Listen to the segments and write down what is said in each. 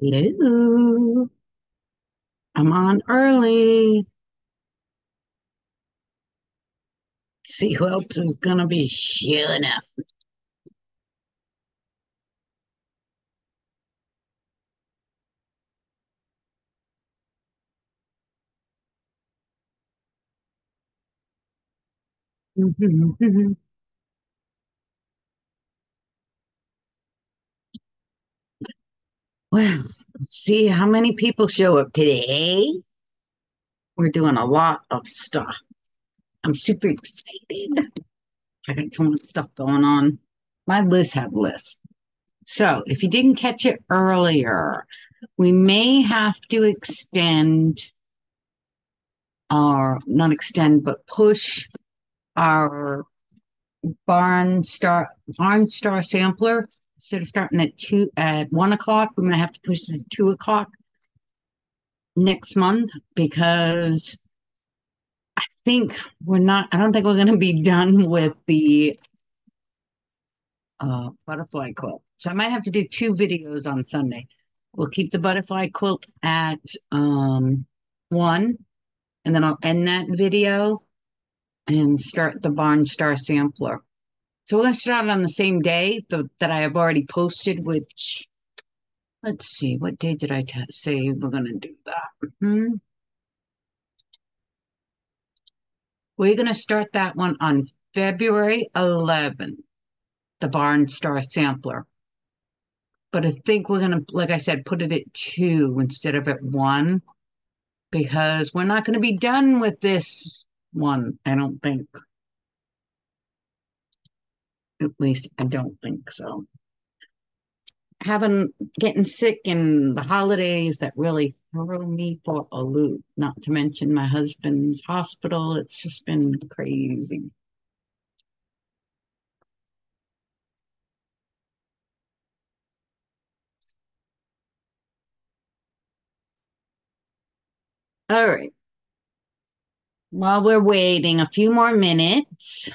Hello. I'm on early. Let's see who else is gonna be showing up. Mm-hmm, mm-hmm. Well, let's see how many people show up today. We're doing a lot of stuff. I'm super excited. I got so much stuff going on. My list have lists. So if you didn't catch it earlier, we may have to extend or not extend, but push our barn star barn star sampler instead of starting at two at one o'clock. We're gonna have to push it to two o'clock next month because I think we're not. I don't think we're gonna be done with the uh, butterfly quilt. So I might have to do two videos on Sunday. We'll keep the butterfly quilt at um, one, and then I'll end that video and start the Barn Star Sampler. So we're going to start on the same day that I have already posted, which, let's see, what day did I say we're going to do that? Hmm. We're going to start that one on February 11th, the Barn Star Sampler. But I think we're going to, like I said, put it at two instead of at one because we're not going to be done with this one, I don't think. At least I don't think so. Having getting sick in the holidays that really throw me for a loop, not to mention my husband's hospital. It's just been crazy. All right. While we're waiting a few more minutes,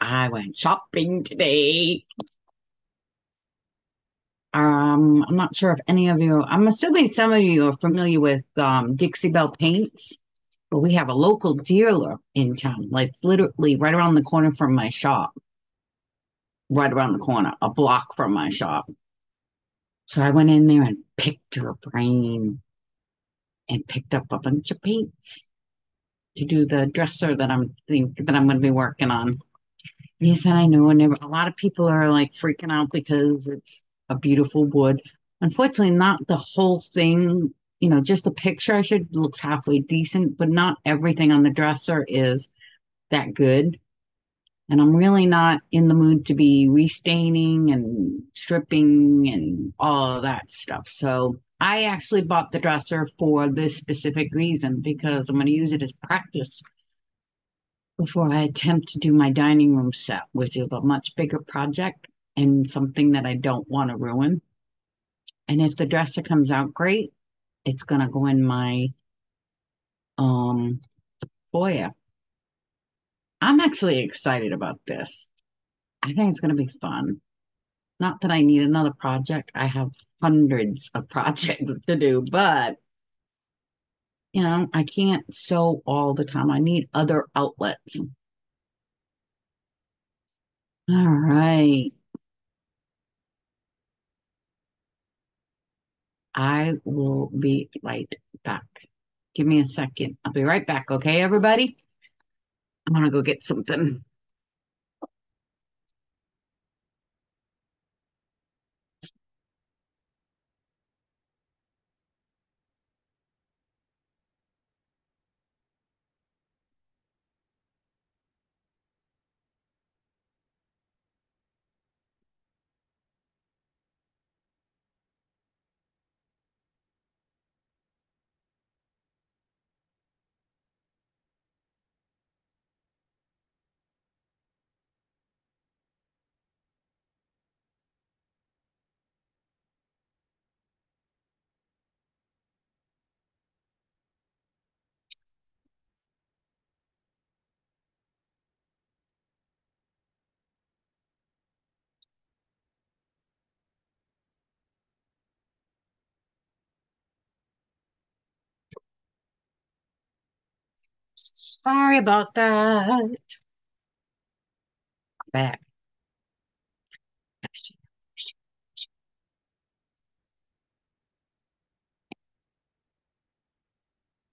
I went shopping today. Um, I'm not sure if any of you, I'm assuming some of you are familiar with um, Dixie Belle Paints, but we have a local dealer in town. Like it's literally right around the corner from my shop. Right around the corner, a block from my shop. So I went in there and picked her brain and picked up a bunch of paints to do the dresser that I'm think that I'm going to be working on. Yes, and I know, and a lot of people are like freaking out because it's a beautiful wood. Unfortunately, not the whole thing. You know, just the picture I should looks halfway decent, but not everything on the dresser is that good. And I'm really not in the mood to be restaining and stripping and all that stuff. So I actually bought the dresser for this specific reason because I'm going to use it as practice before I attempt to do my dining room set, which is a much bigger project and something that I don't want to ruin. And if the dresser comes out great, it's going to go in my um foyer. I'm actually excited about this. I think it's going to be fun. Not that I need another project. I have hundreds of projects to do, but you know, I can't sew all the time. I need other outlets. All right. I will be right back. Give me a second. I'll be right back. Okay, everybody? I'm going to go get something. Sorry about that. Back.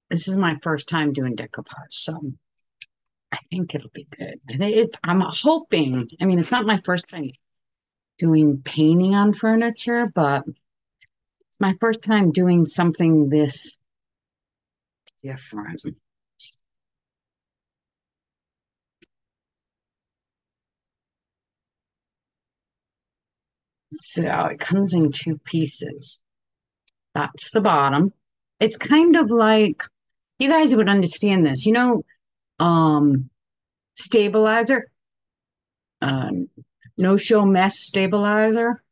This is my first time doing decoupage, so I think it'll be good. I think it, I'm hoping. I mean, it's not my first time doing painting on furniture, but it's my first time doing something this different. So it comes in two pieces. That's the bottom. It's kind of like you guys would understand this. You know, um, stabilizer, um, no show mesh stabilizer.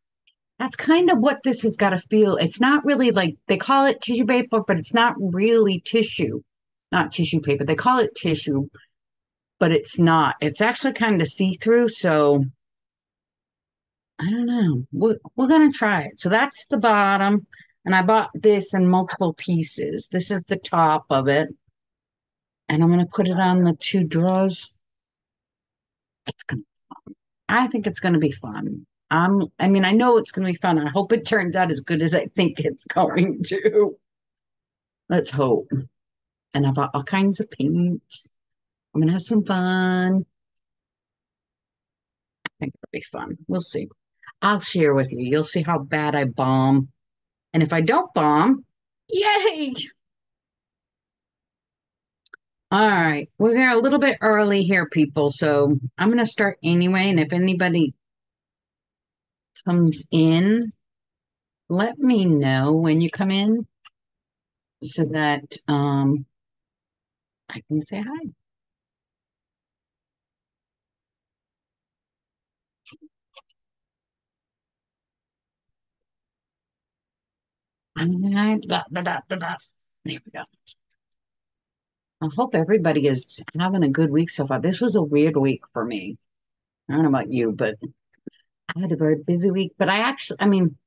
That's kind of what this has got to feel. It's not really like they call it tissue paper, but it's not really tissue. Not tissue paper. They call it tissue, but it's not. It's actually kind of see through. So I don't know. We're, we're going to try it. So that's the bottom. And I bought this in multiple pieces. This is the top of it. And I'm going to put it on the two drawers. It's going to. I think it's going to be fun. Um, I mean, I know it's going to be fun. I hope it turns out as good as I think it's going to. Let's hope. And I bought all kinds of paints. I'm going to have some fun. I think it'll be fun. We'll see. I'll share with you. You'll see how bad I bomb. And if I don't bomb, yay! All right, we're a little bit early here, people. So I'm going to start anyway. And if anybody comes in, let me know when you come in so that um, I can say hi. There we go. I hope everybody is having a good week so far. This was a weird week for me. I don't know about you, but I had a very busy week. But I actually, I mean,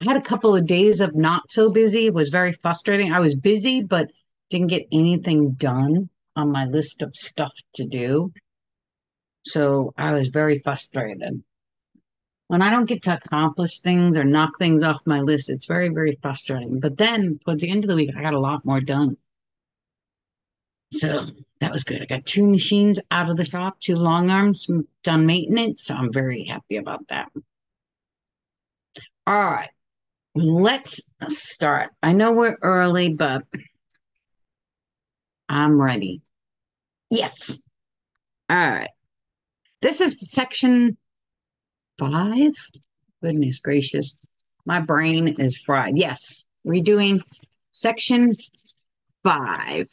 I had a couple of days of not so busy. It was very frustrating. I was busy, but didn't get anything done on my list of stuff to do. So I was very frustrated. When I don't get to accomplish things or knock things off my list, it's very, very frustrating. But then towards the end of the week, I got a lot more done. So that was good. I got two machines out of the shop, two long arms done maintenance. So I'm very happy about that. All right, let's start. I know we're early, but I'm ready. Yes. All right. This is section five. Goodness gracious. My brain is fried. Yes, we're section five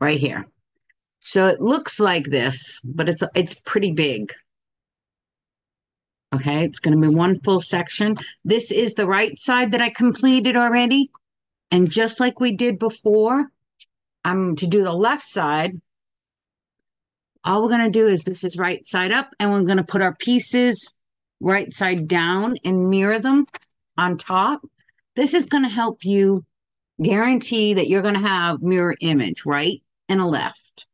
right here. So it looks like this, but it's it's pretty big. Okay, it's going to be one full section. This is the right side that I completed already. And just like we did before, I'm to do the left side. All we're going to do is this is right side up, and we're going to put our pieces right side down and mirror them on top. This is going to help you guarantee that you're going to have mirror image, right? and a left.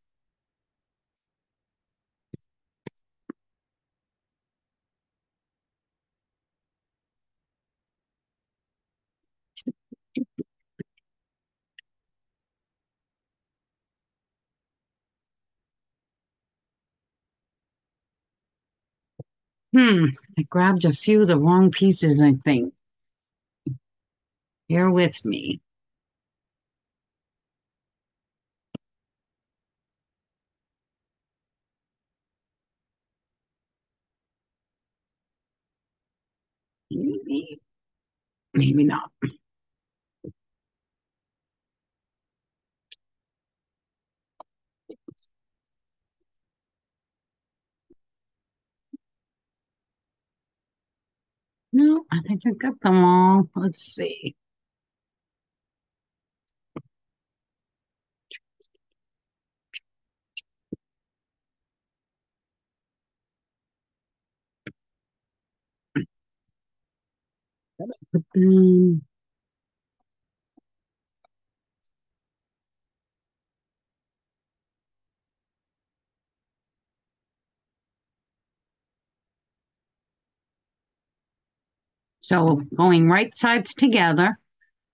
Hmm, I grabbed a few of the wrong pieces, I think. Bear with me. Maybe, maybe not. No, I think I've got them all. Let's see. Put them So going right sides together.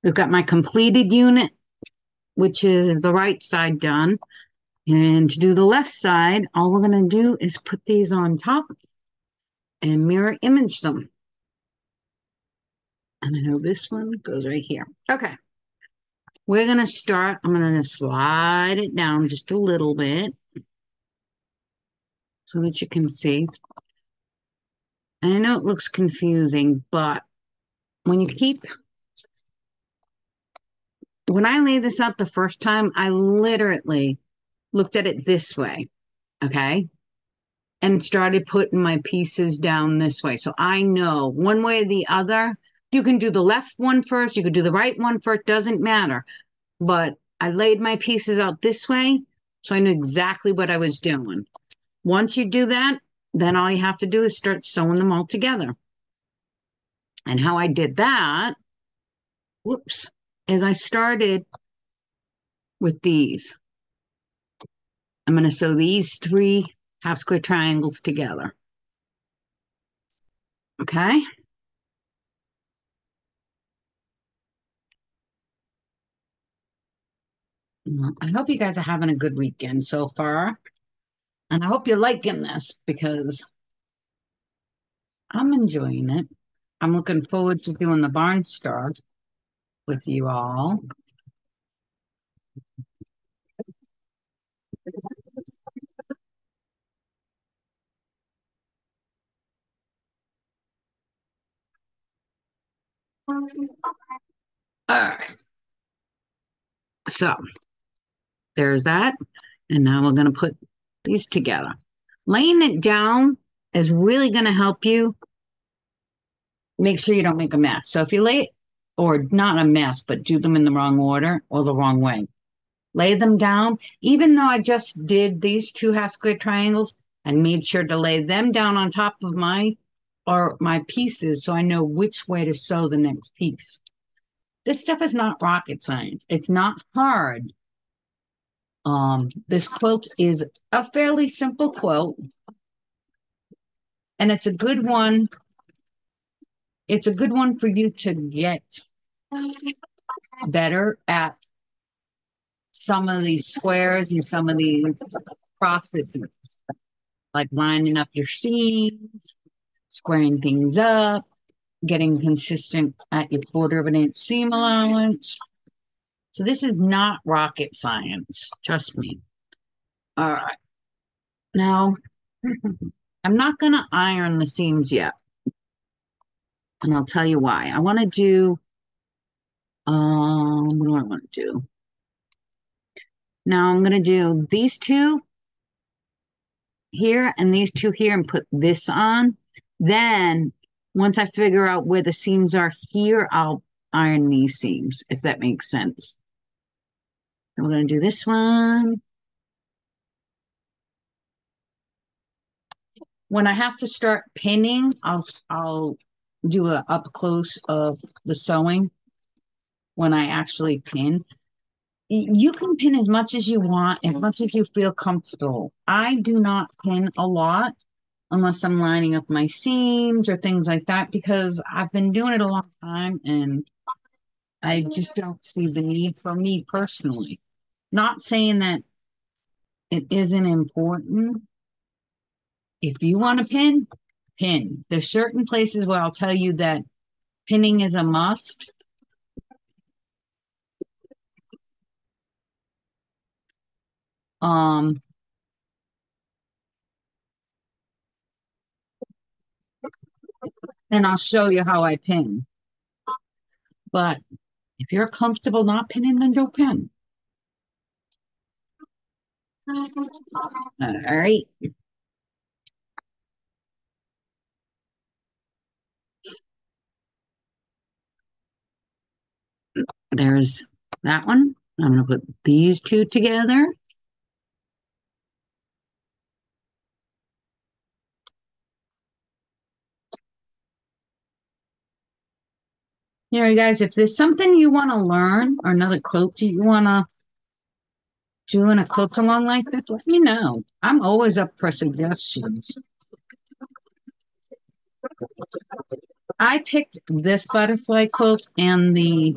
We've got my completed unit, which is the right side done. And to do the left side, all we're going to do is put these on top and mirror image them. And I know this one goes right here. Okay. We're going to start, I'm going to slide it down just a little bit so that you can see. I know it looks confusing, but when you keep, when I laid this out the first time, I literally looked at it this way, okay? And started putting my pieces down this way. So I know one way or the other, you can do the left one first, you could do the right one first, doesn't matter. But I laid my pieces out this way, so I knew exactly what I was doing. Once you do that, then all you have to do is start sewing them all together. And how I did that, whoops, is I started with these. I'm going to sew these three half square triangles together. Okay. I hope you guys are having a good weekend so far. And I hope you're liking this because I'm enjoying it. I'm looking forward to doing the barn start with you all. All right. So there's that. And now we're going to put these together. Laying it down is really going to help you make sure you don't make a mess. So if you lay or not a mess, but do them in the wrong order or the wrong way, lay them down. Even though I just did these two half square triangles, and made sure to lay them down on top of my or my pieces so I know which way to sew the next piece. This stuff is not rocket science. It's not hard. Um, this quilt is a fairly simple quilt. And it's a good one. It's a good one for you to get better at some of these squares and some of these processes, like lining up your seams, squaring things up, getting consistent at your quarter of an inch seam allowance, so this is not rocket science. Trust me. All right. Now, I'm not going to iron the seams yet. And I'll tell you why. I want to do, um, what do I want to do? Now I'm going to do these two here and these two here and put this on. Then once I figure out where the seams are here, I'll iron these seams, if that makes sense. And we're going to do this one. When I have to start pinning, I'll I'll do a up close of the sewing when I actually pin. You can pin as much as you want, as much as you feel comfortable. I do not pin a lot unless I'm lining up my seams or things like that because I've been doing it a long time and I just don't see the need for me personally. Not saying that it isn't important. If you want to pin, pin. There's certain places where I'll tell you that pinning is a must. Um, and I'll show you how I pin. But if you're comfortable not pinning, then don't pin. All right. There's that one. I'm going to put these two together. You know, guys, if there's something you want to learn or another quote you want to doing a quilt along like this, let me know. I'm always up for suggestions. I picked this butterfly quilt and the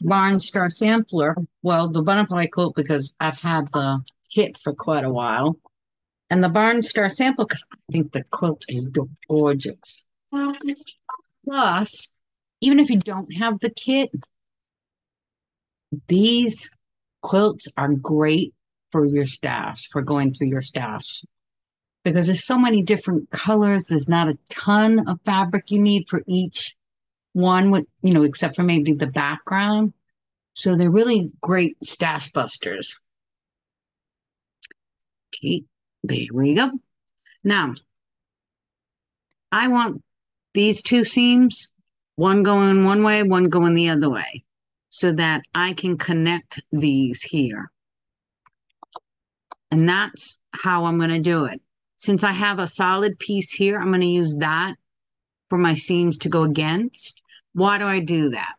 Barn Star Sampler. Well, the butterfly quilt because I've had the kit for quite a while. And the Barn Star Sample because I think the quilt is gorgeous. Plus, even if you don't have the kit, these quilts are great for your stash, for going through your stash. Because there's so many different colors. There's not a ton of fabric you need for each one with, you know, except for maybe the background. So they're really great stash busters. Okay, there we go. Now, I want these two seams, one going one way, one going the other way, so that I can connect these here. And that's how I'm going to do it. Since I have a solid piece here, I'm going to use that for my seams to go against. Why do I do that?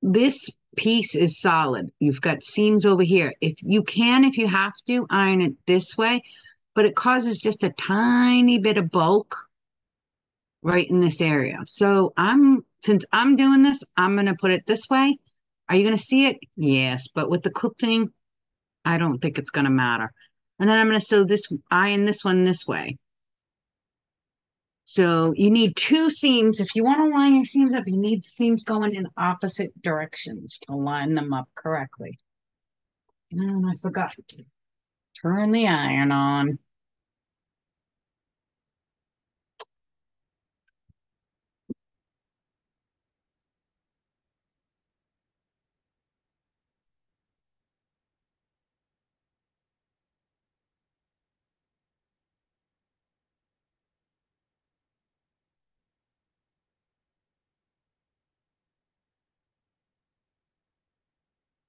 This piece is solid. You've got seams over here. If you can, if you have to, iron it this way, but it causes just a tiny bit of bulk right in this area. So I'm, since I'm doing this, I'm going to put it this way. Are you going to see it? Yes, but with the quilting, I don't think it's going to matter. And then I'm going to sew this, iron this one this way. So you need two seams. If you want to line your seams up, you need the seams going in opposite directions to line them up correctly. And I forgot to turn the iron on.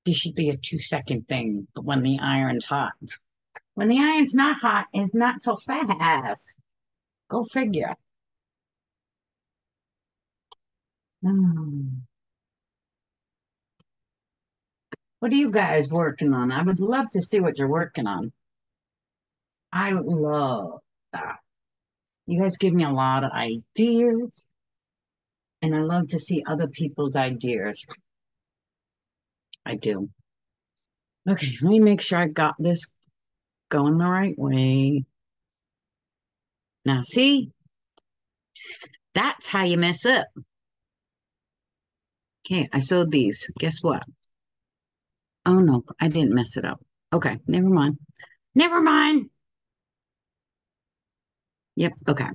This should be a two second thing but when the iron's hot. When the iron's not hot, it's not so fast. Go figure. Hmm. What are you guys working on? I would love to see what you're working on. I love that. You guys give me a lot of ideas. And I love to see other people's ideas. I do. Okay, let me make sure I got this going the right way. Now, see? That's how you mess up. Okay, I sewed these. Guess what? Oh, no, I didn't mess it up. Okay, never mind. Never mind. Yep, okay.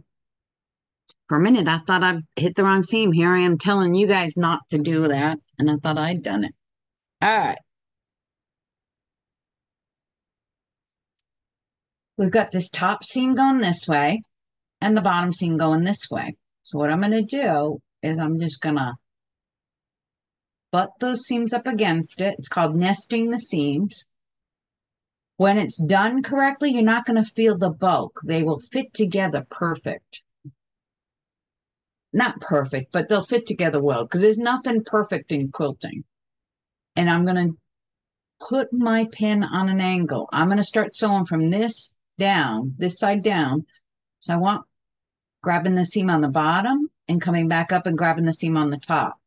For a minute, I thought I'd hit the wrong seam. Here I am telling you guys not to do that, and I thought I'd done it. All right. We've got this top seam going this way and the bottom seam going this way. So what I'm going to do is I'm just going to butt those seams up against it. It's called nesting the seams. When it's done correctly, you're not going to feel the bulk. They will fit together perfect. Not perfect, but they'll fit together well because there's nothing perfect in quilting and I'm going to put my pin on an angle. I'm going to start sewing from this down, this side down. So I want grabbing the seam on the bottom and coming back up and grabbing the seam on the top.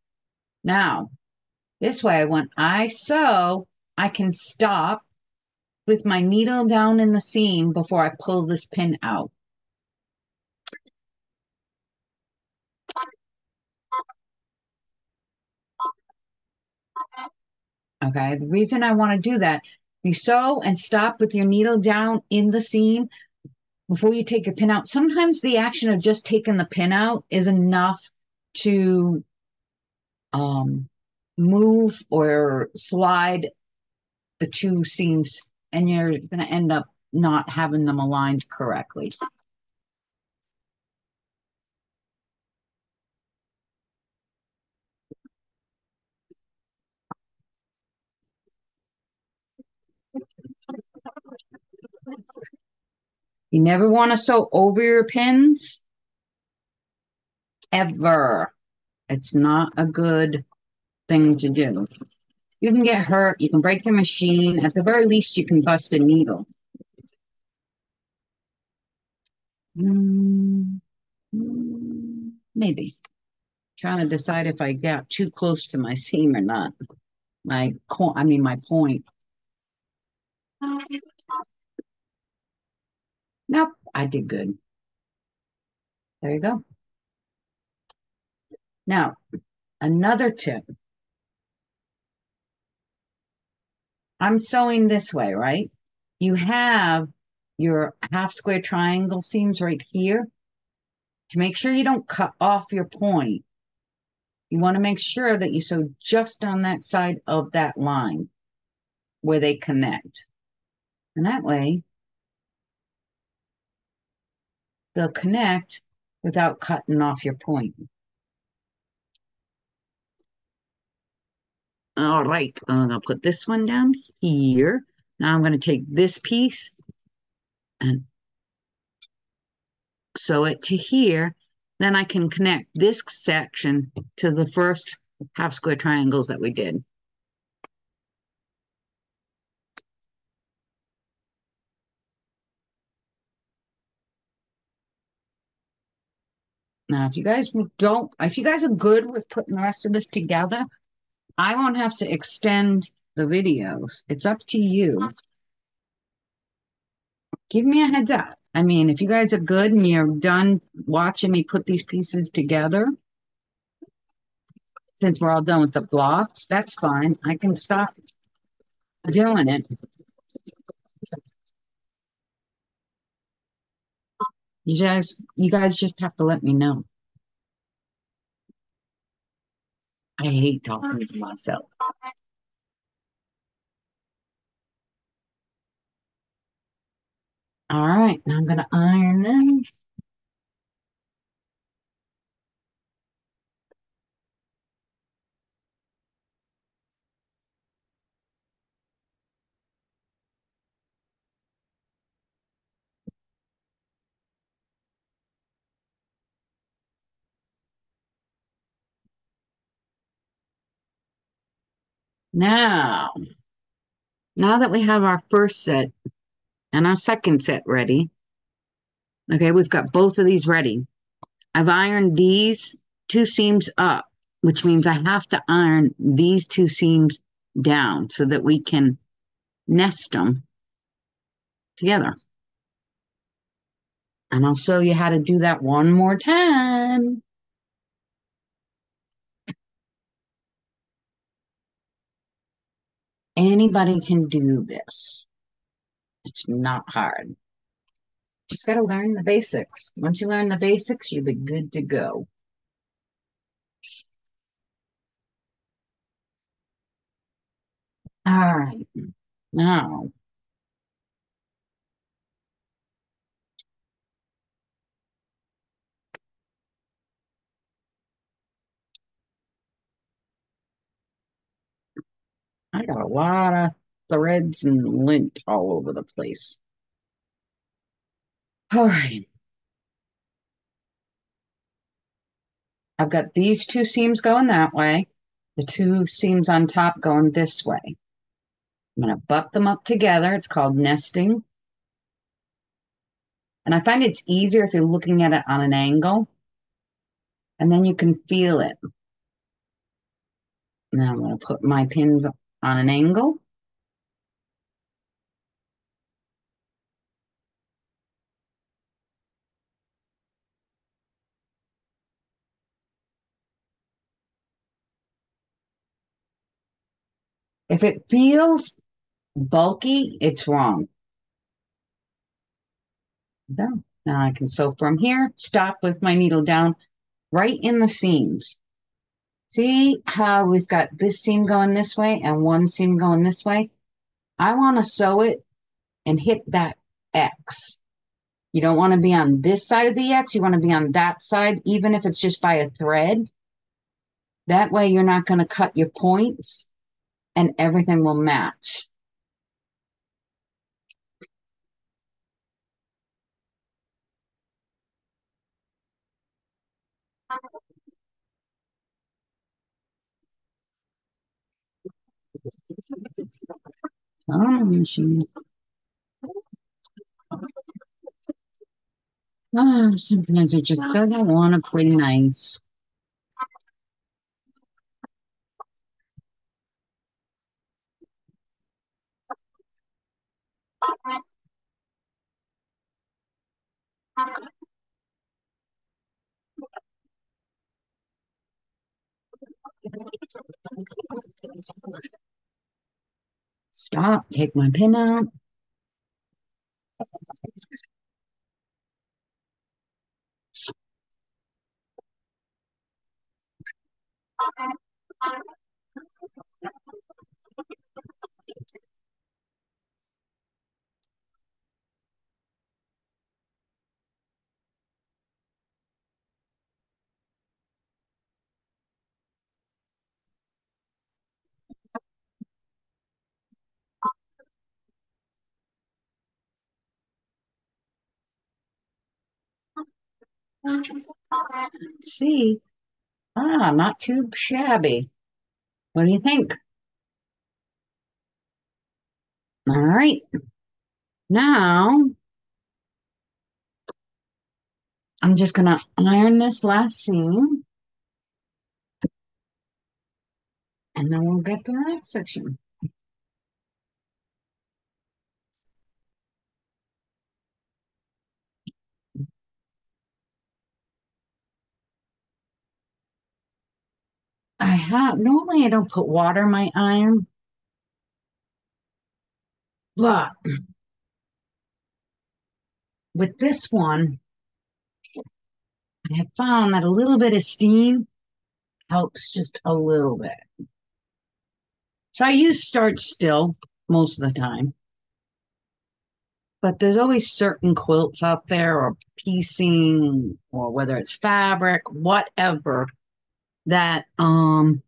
Now, this way, when I sew, I can stop with my needle down in the seam before I pull this pin out. Okay, the reason I want to do that, you sew and stop with your needle down in the seam before you take your pin out. Sometimes the action of just taking the pin out is enough to um, move or slide the two seams, and you're going to end up not having them aligned correctly. You never want to sew over your pins. Ever. It's not a good thing to do. You can get hurt. You can break your machine. At the very least, you can bust a needle. Mm, mm, maybe. Trying to decide if I got too close to my seam or not. My I mean my point. Nope, I did good. There you go. Now, another tip. I'm sewing this way, right? You have your half square triangle seams right here. To make sure you don't cut off your point, you want to make sure that you sew just on that side of that line where they connect. And that way, they'll connect without cutting off your point. All right, I'm to put this one down here. Now I'm going to take this piece and sew it to here. Then I can connect this section to the first half square triangles that we did. Now, if you guys don't, if you guys are good with putting the rest of this together, I won't have to extend the videos. It's up to you. Give me a heads up. I mean, if you guys are good and you're done watching me put these pieces together, since we're all done with the blocks, that's fine. I can stop doing it. You guys, you guys just have to let me know. I hate talking to myself. All right, now I'm going to iron this. Now, now that we have our first set and our second set ready, okay, we've got both of these ready. I've ironed these two seams up, which means I have to iron these two seams down so that we can nest them together. And I'll show you how to do that one more time. Anybody can do this. It's not hard. Just got to learn the basics. Once you learn the basics, you'll be good to go. All right. Now, I got a lot of threads and lint all over the place. All right. I've got these two seams going that way, the two seams on top going this way. I'm going to butt them up together. It's called nesting. And I find it's easier if you're looking at it on an angle. And then you can feel it. Now I'm going to put my pins on an angle. If it feels bulky, it's wrong. Now I can sew from here, stop with my needle down right in the seams. See how we've got this seam going this way and one seam going this way? I want to sew it and hit that X. You don't want to be on this side of the X. You want to be on that side, even if it's just by a thread. That way you're not going to cut your points and everything will match. Oh, machine. Oh, sometimes it just doesn't want to play nice. Stop, take my pin out. See, ah, not too shabby. What do you think? All right. Now, I'm just gonna iron this last seam. And then we'll get to the next section. I have, normally I don't put water in my iron, but with this one, I have found that a little bit of steam helps just a little bit. So I use start still most of the time. But there's always certain quilts out there or piecing or whether it's fabric, whatever, that um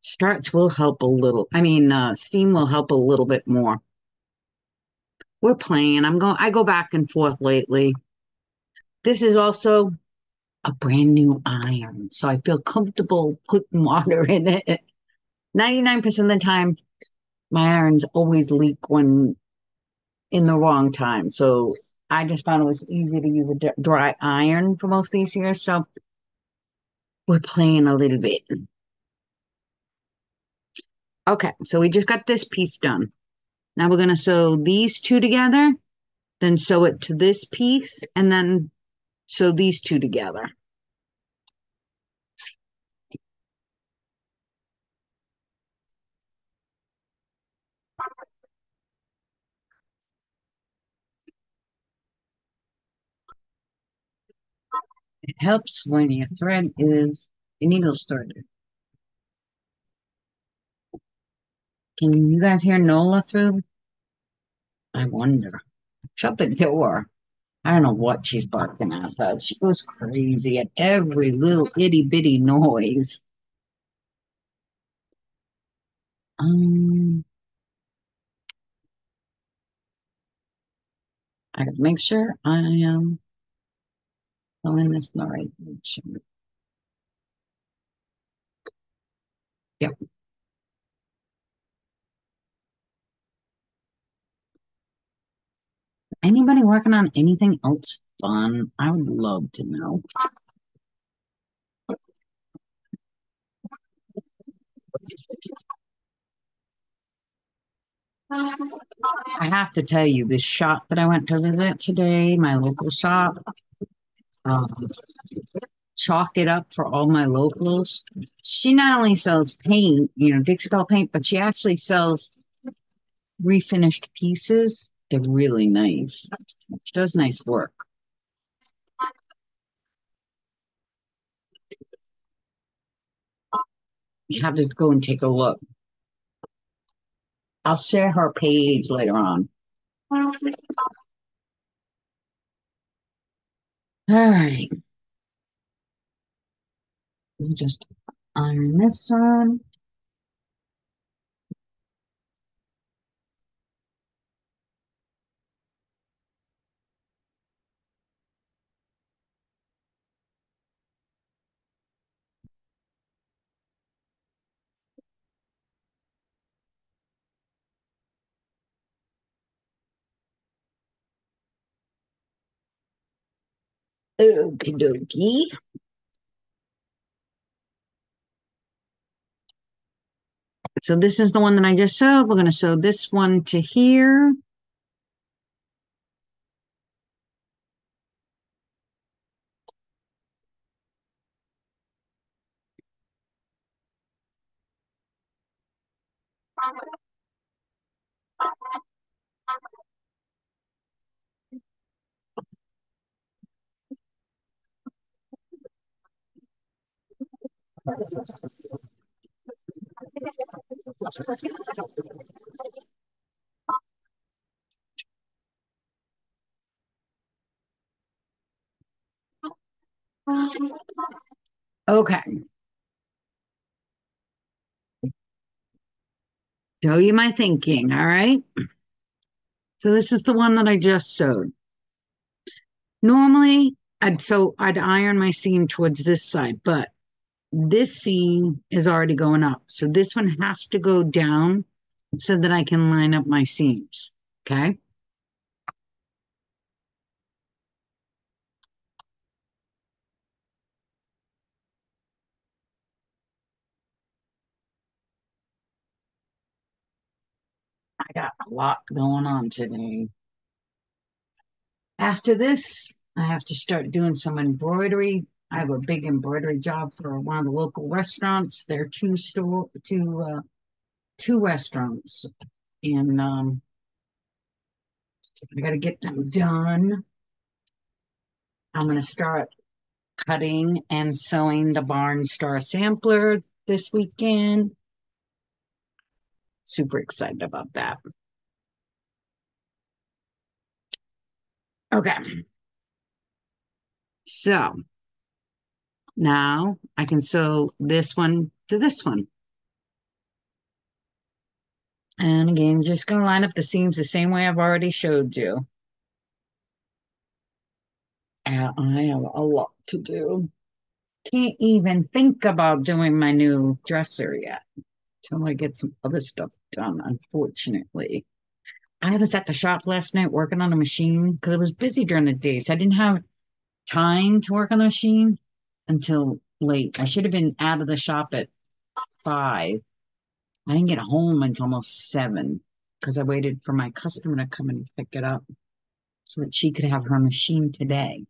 starts will help a little. I mean, uh, steam will help a little bit more. We're playing. I'm going. I go back and forth lately. This is also a brand new iron, so I feel comfortable putting water in it. 99% of the time, my irons always leak when in the wrong time. So I just found it was easy to use a dry iron for most of these years. So we're playing a little bit. Okay, so we just got this piece done. Now we're going to sew these two together, then sew it to this piece, and then sew these two together. Helps when your thread is a needle starter. Can you guys hear Nola through? I wonder. Shut the door. I don't know what she's barking at, but she goes crazy at every little itty bitty noise. Um, I gotta make sure I am filling this in the right. Yep. Anybody working on anything else fun? I would love to know. I have to tell you, this shop that I went to visit today, my local shop, um, chalk it up for all my locals. She not only sells paint, you know, Dixie Belle paint, but she actually sells refinished pieces. They're really nice. She does nice work. You have to go and take a look. I'll share her page later on. All right. We'll just iron this one. Okie dokie. So this is the one that I just sewed. We're going to sew this one to here. Okay. Show you my thinking, all right? So this is the one that I just sewed. Normally, I'd so I'd iron my seam towards this side, but this seam is already going up. So this one has to go down so that I can line up my seams, okay? I got a lot going on today. After this, I have to start doing some embroidery. I have a big embroidery job for one of the local restaurants. There are two store, two, uh, two restaurants, and um, I got to get them done. I'm going to start cutting and sewing the Barn Star sampler this weekend. Super excited about that. Okay. So now I can sew this one to this one. And again, just going to line up the seams the same way I've already showed you. And I have a lot to do. Can't even think about doing my new dresser yet until I get some other stuff done, unfortunately. I was at the shop last night working on a machine because it was busy during the day. So I didn't have time to work on the machine until late. I should have been out of the shop at five. I didn't get home until almost seven because I waited for my customer to come and pick it up so that she could have her machine today.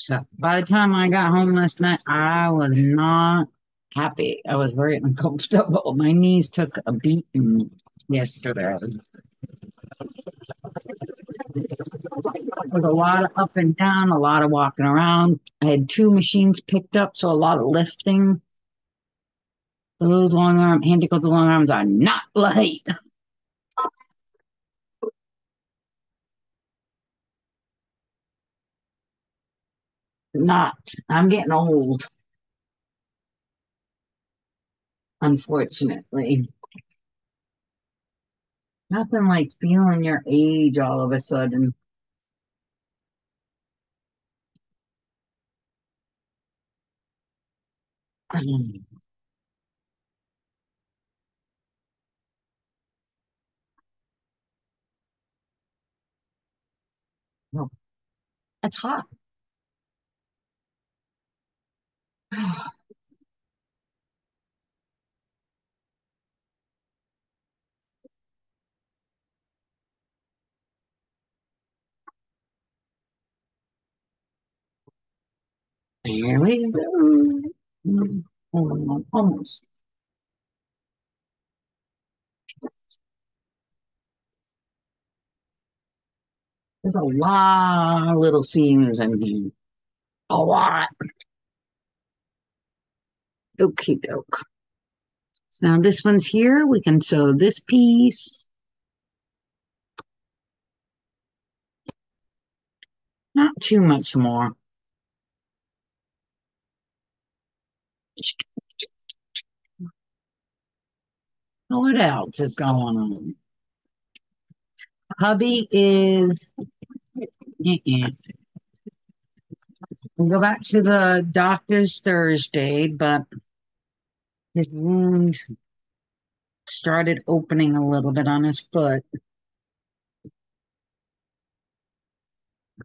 So by the time I got home last night, I was not happy. I was very uncomfortable. My knees took a beating yesterday. It was a lot of up and down, a lot of walking around. I had two machines picked up, so a lot of lifting. Those long arm, hand the long arms are not light. Not. I'm getting old. Unfortunately. Nothing like feeling your age all of a sudden. It's hot. There we go. Almost. There's a lot of little seams in here. A lot. Okie doke. So now this one's here. We can sew this piece. Not too much more. What else is going on? Hubby is Uh-uh. We'll go back to the doctor's Thursday, but his wound started opening a little bit on his foot.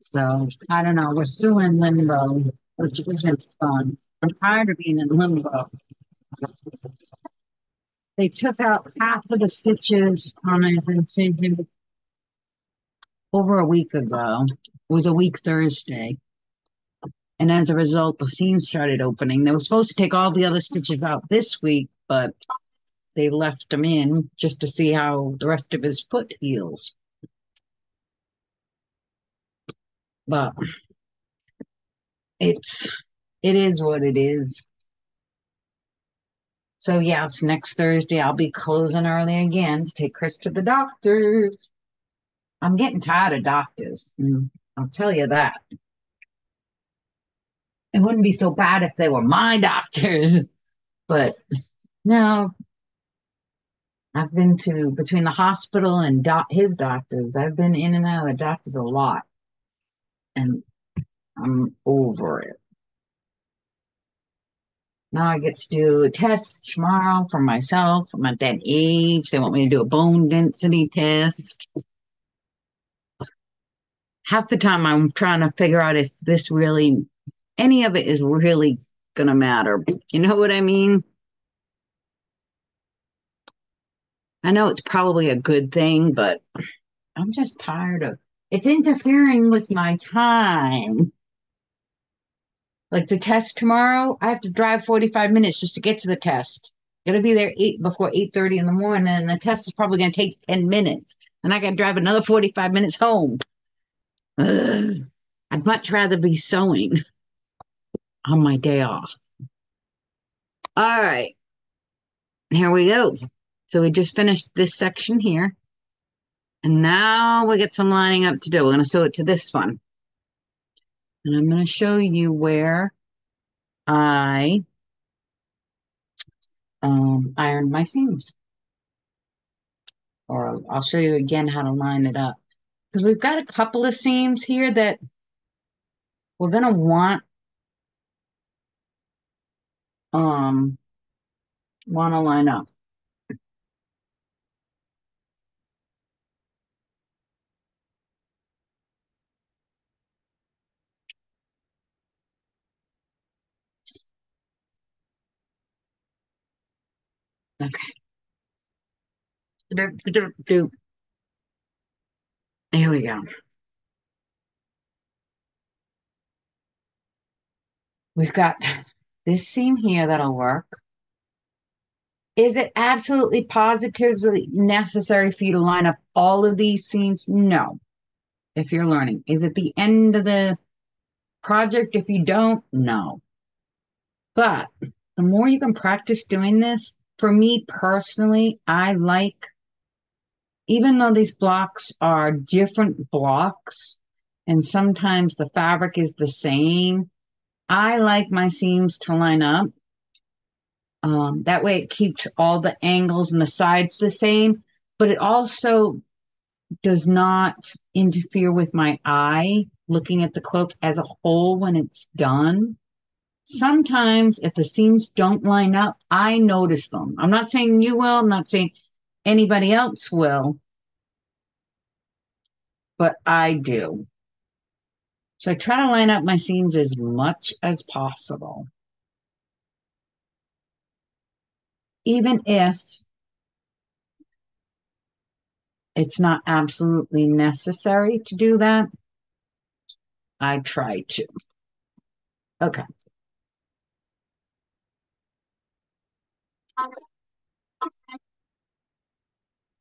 So I don't know. We're still in limbo, which isn't fun. I'm tired of being in limbo. They took out half of the stitches on incision over a week ago. It was a week Thursday. And as a result, the seam started opening. They were supposed to take all the other stitches out this week, but they left them in just to see how the rest of his foot heals. But it's it is what it is. So yes, next Thursday I'll be closing early again to take Chris to the doctors. I'm getting tired of doctors. I'll tell you that. It wouldn't be so bad if they were my doctors, but no. I've been to between the hospital and doc, his doctors. I've been in and out of doctors a lot, and I'm over it. Now I get to do a test tomorrow for myself. I'm at that age. They want me to do a bone density test. Half the time I'm trying to figure out if this really, any of it is really going to matter. You know what I mean? I know it's probably a good thing, but I'm just tired of it's interfering with my time. Like the test tomorrow, I have to drive 45 minutes just to get to the test. Gotta be there eight before 8:30 in the morning, and the test is probably gonna take 10 minutes. And I gotta drive another 45 minutes home. Ugh. I'd much rather be sewing on my day off. All right. Here we go. So we just finished this section here. And now we get some lining up to do. We're going to sew it to this one. And I'm going to show you where I um, ironed my seams. Or I'll show you again how to line it up. Because we've got a couple of seams here that we're going to want um, want to line up. Okay. Here we go. We've got this seam here that'll work. Is it absolutely positively necessary for you to line up all of these seams? No. If you're learning. Is it the end of the project if you don't? No. But the more you can practice doing this, for me personally, I like, even though these blocks are different blocks, and sometimes the fabric is the same, I like my seams to line up. Um, that way it keeps all the angles and the sides the same, but it also does not interfere with my eye looking at the quilt as a whole when it's done sometimes if the seams don't line up, I notice them. I'm not saying you will, I'm not saying anybody else will, but I do. So I try to line up my seams as much as possible. Even if it's not absolutely necessary to do that, I try to. Okay.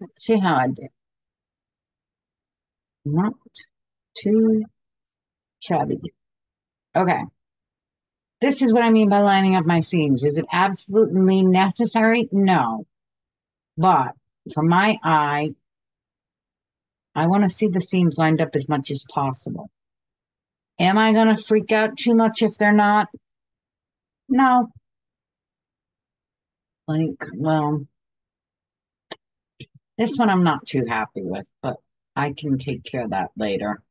Let's see how I did. Not too chubby. Okay. This is what I mean by lining up my seams. Is it absolutely necessary? No. But for my eye, I want to see the seams lined up as much as possible. Am I going to freak out too much if they're not? No. Like, well, this one I'm not too happy with, but I can take care of that later.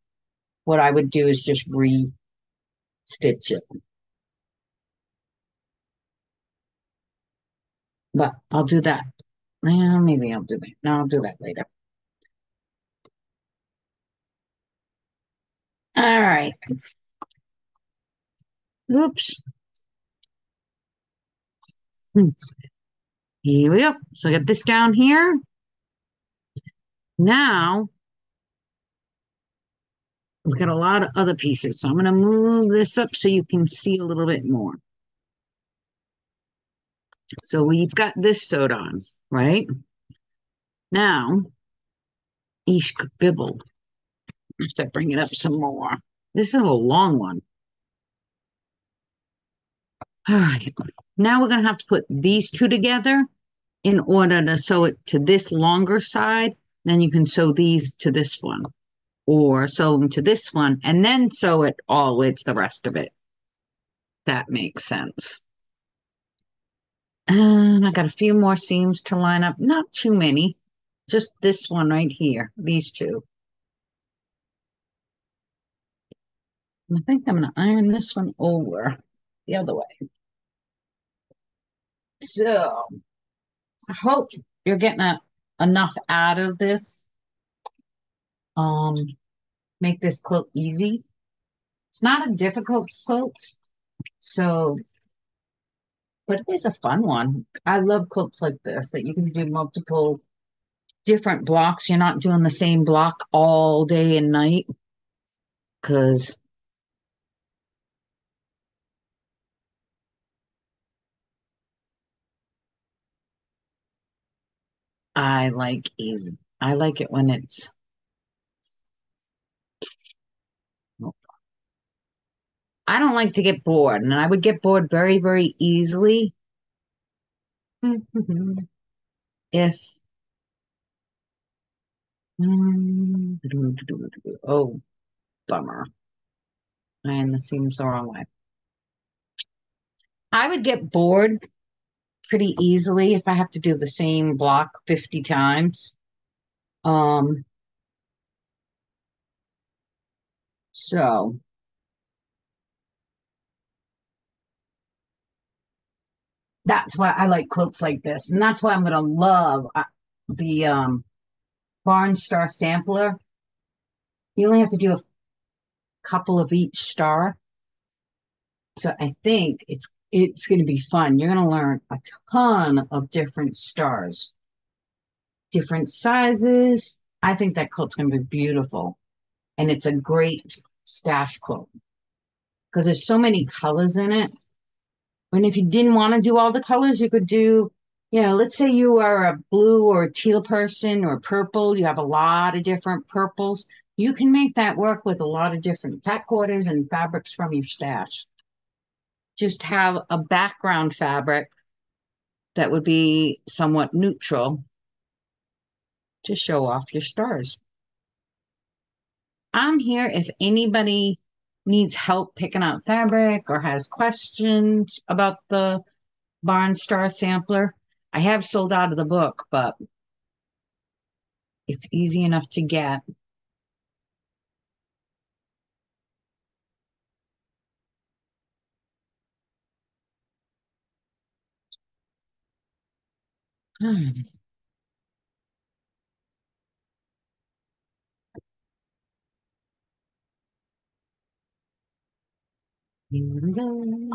What I would do is just re-stitch it. But I'll do that. Yeah, maybe I'll do that. No, I'll do that later. All right. Oops. Hmm. Here we go. So I got this down here. Now, we've got a lot of other pieces. So I'm going to move this up so you can see a little bit more. So we've got this sewed on, right? Now, Ishk Bibble. Let's bring it up some more. This is a long one. All right. Now we're going to have to put these two together in order to sew it to this longer side. Then you can sew these to this one or sew them to this one and then sew it all with the rest of it. That makes sense. And I got a few more seams to line up. Not too many. Just this one right here. These two. I think I'm going to iron this one over the other way. So, I hope you're getting a, enough out of this. Um, make this quilt easy. It's not a difficult quilt, so, but it is a fun one. I love quilts like this, that you can do multiple different blocks. You're not doing the same block all day and night, because I like easy. I like it when it's I don't like to get bored, and I would get bored very, very easily if oh bummer. And the seams the wrong way. I would get bored pretty easily if I have to do the same block 50 times. Um, so that's why I like quilts like this. And that's why I'm going to love uh, the um, Barn Star Sampler. You only have to do a couple of each star. So I think it's it's going to be fun. You're going to learn a ton of different stars, different sizes. I think that quilt's going to be beautiful. And it's a great stash quilt because there's so many colors in it. And if you didn't want to do all the colors, you could do, you know, let's say you are a blue or a teal person or purple. You have a lot of different purples. You can make that work with a lot of different fat quarters and fabrics from your stash just have a background fabric that would be somewhat neutral to show off your stars. I'm here if anybody needs help picking out fabric or has questions about the Barn Star Sampler. I have sold out of the book, but it's easy enough to get. Hmm. Almost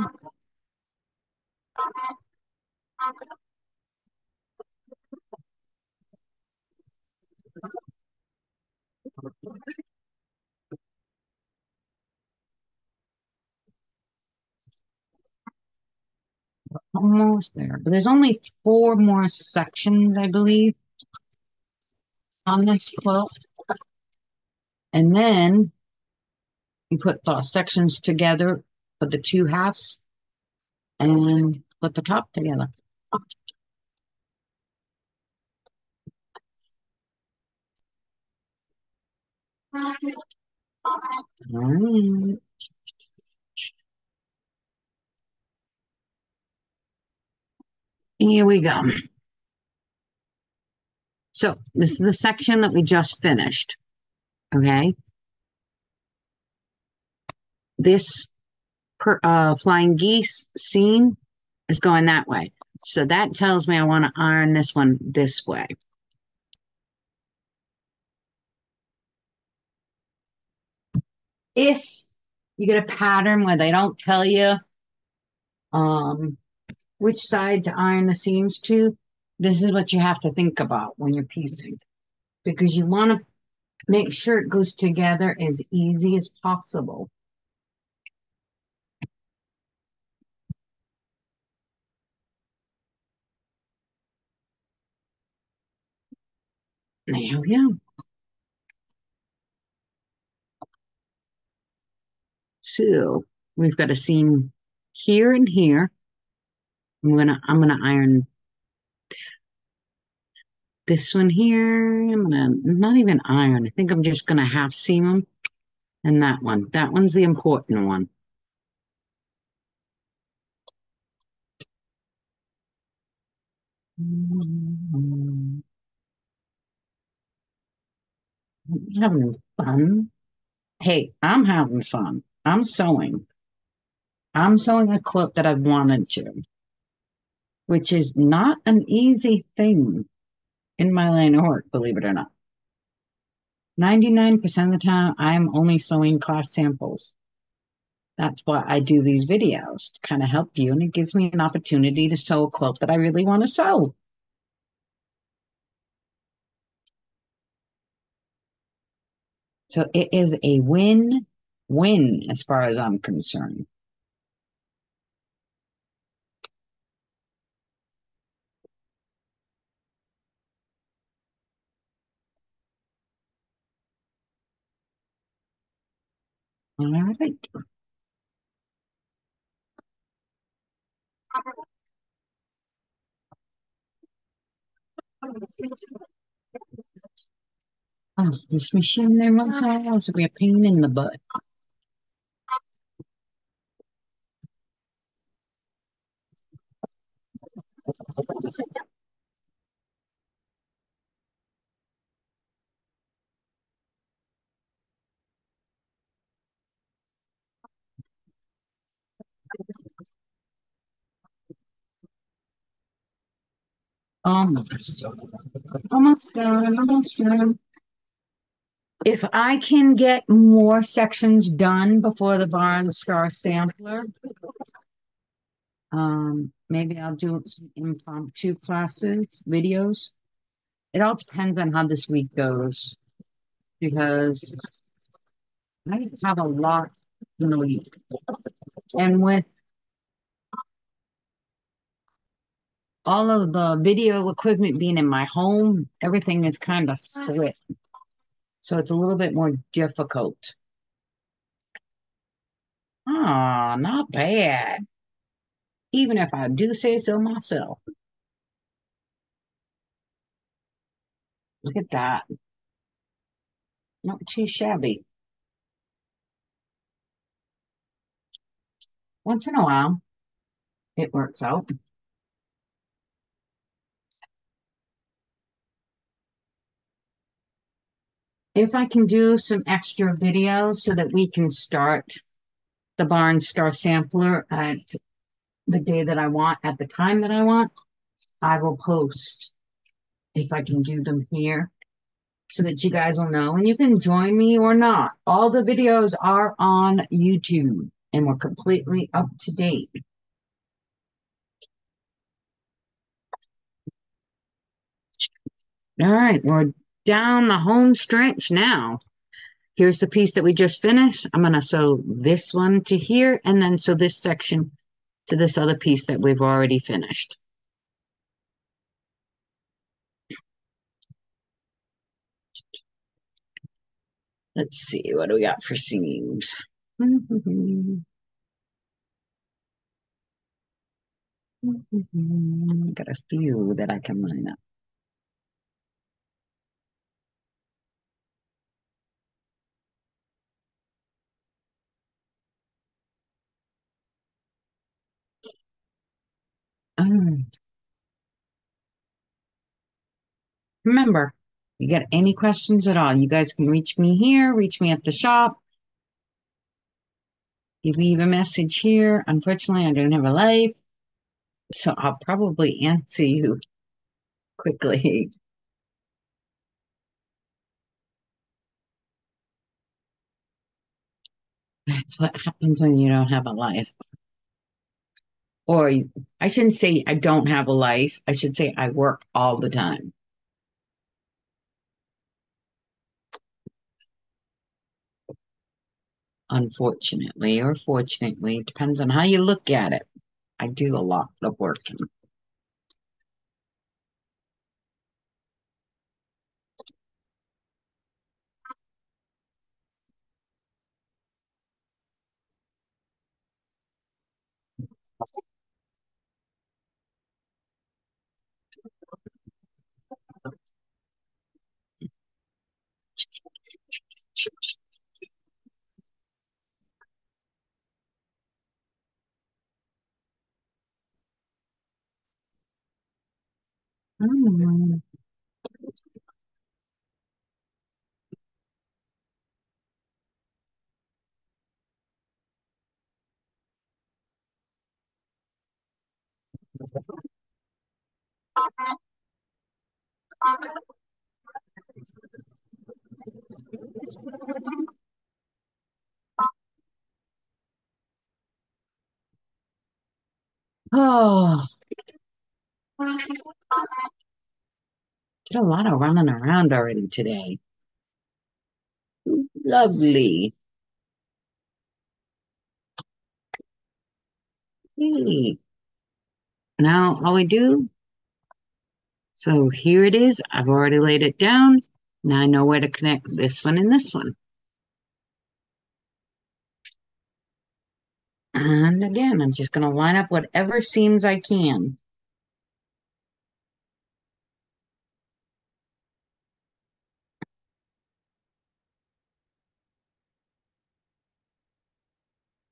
there, but there's only four more sections, I believe, on this quilt. And then you put the sections together put the two halves, and put the top together. Here we go. So this is the section that we just finished. Okay. This per, uh, flying geese scene is going that way. So that tells me I want to iron this one this way. If you get a pattern where they don't tell you um, which side to iron the seams to, this is what you have to think about when you're piecing. Because you want to make sure it goes together as easy as possible. We go. So we've got a seam here and here. I'm gonna I'm gonna iron this one here. I'm gonna not even iron. I think I'm just gonna half seam them. And that one. That one's the important one. Having fun. Hey, I'm having fun. I'm sewing. I'm sewing a quilt that I've wanted to, which is not an easy thing in my line of work, believe it or not. 99% of the time, I'm only sewing class samples. That's why I do these videos to kind of help you, and it gives me an opportunity to sew a quilt that I really want to sew. So it is a win-win as far as I'm concerned. All right. Oh, this machine there once in a while to be a pain in the butt. Almost. Almost done. Almost done. If I can get more sections done before the Barn Star Sampler, um, maybe I'll do some impromptu classes, videos. It all depends on how this week goes because I have a lot in the week. And with all of the video equipment being in my home, everything is kind of split. So it's a little bit more difficult. Ah, not bad. Even if I do say so myself. Look at that. Not too shabby. Once in a while, it works out. If I can do some extra videos so that we can start the Barn Star Sampler at the day that I want, at the time that I want, I will post if I can do them here so that you guys will know. And you can join me or not. All the videos are on YouTube and we're completely up to date. All right, we're down the home stretch now. Here's the piece that we just finished. I'm going to sew this one to here and then sew this section to this other piece that we've already finished. Let's see, what do we got for seams? Got a few that I can line up. Um, remember, you got any questions at all, you guys can reach me here, reach me at the shop. You leave a message here. Unfortunately, I don't have a life, so I'll probably answer you quickly. That's what happens when you don't have a life. Or I shouldn't say I don't have a life. I should say I work all the time. Unfortunately or fortunately, depends on how you look at it. I do a lot of working. Mm. Oh, did a lot of running around already today. Lovely. Hey. Now all we do, so here it is. I've already laid it down. Now I know where to connect this one and this one. And again, I'm just going to line up whatever seams I can.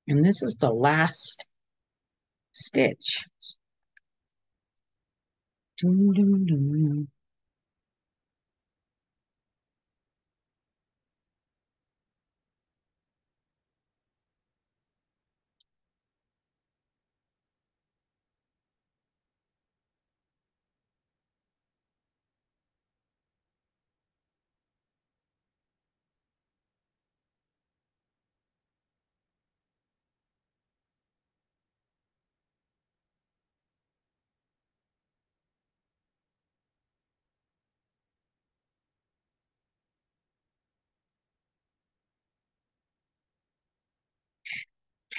And this is the last stitch. Dun, dun, dun.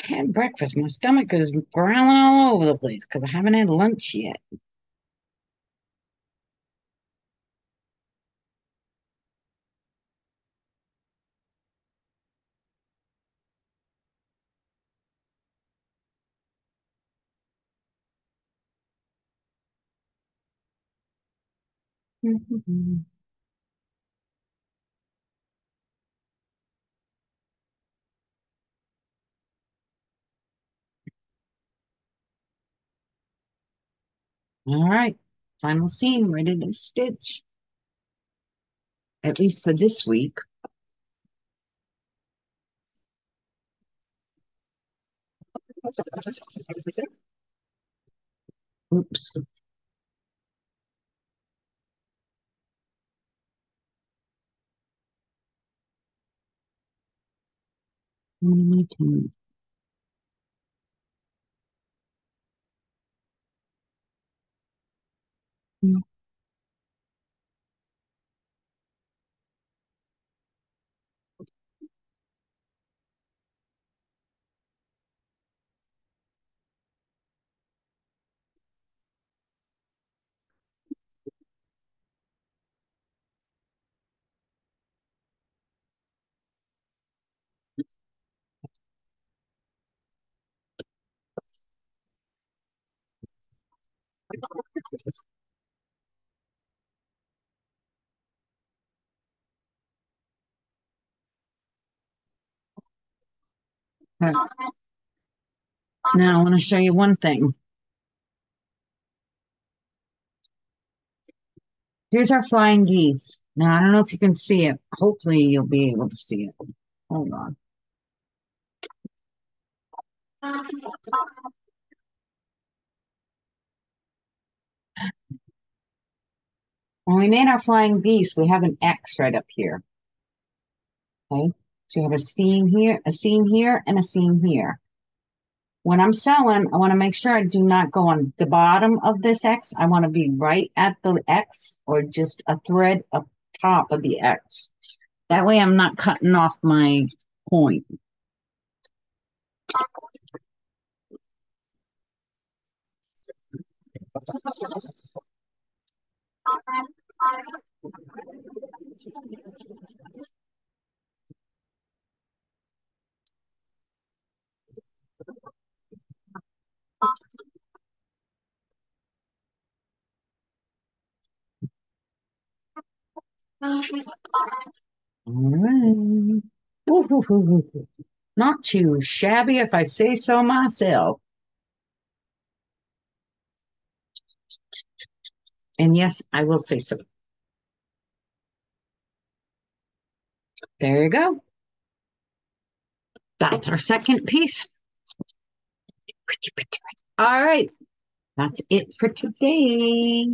Had breakfast. My stomach is growling all over the place because I haven't had lunch yet. Mm-hmm. All right, final scene, ready to stitch. At least for this week. Oops. What am I doing? Mm. Now I want to show you one thing. Here's our flying geese. Now, I don't know if you can see it. Hopefully, you'll be able to see it. Hold on. When we made our flying geese, we have an X right up here. Okay, so you have a seam here, a seam here, and a seam here. When I'm sewing, I want to make sure I do not go on the bottom of this X. I want to be right at the X or just a thread up top of the X. That way I'm not cutting off my point. All right. Not too shabby if I say so myself. And yes, I will say so. There you go. That's our second piece. All right. That's it for today.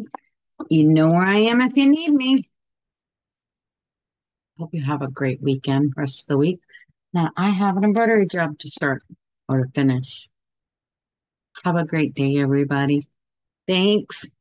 You know where I am if you need me. Hope you have a great weekend, rest of the week. Now, I have an embroidery job to start or to finish. Have a great day, everybody. Thanks.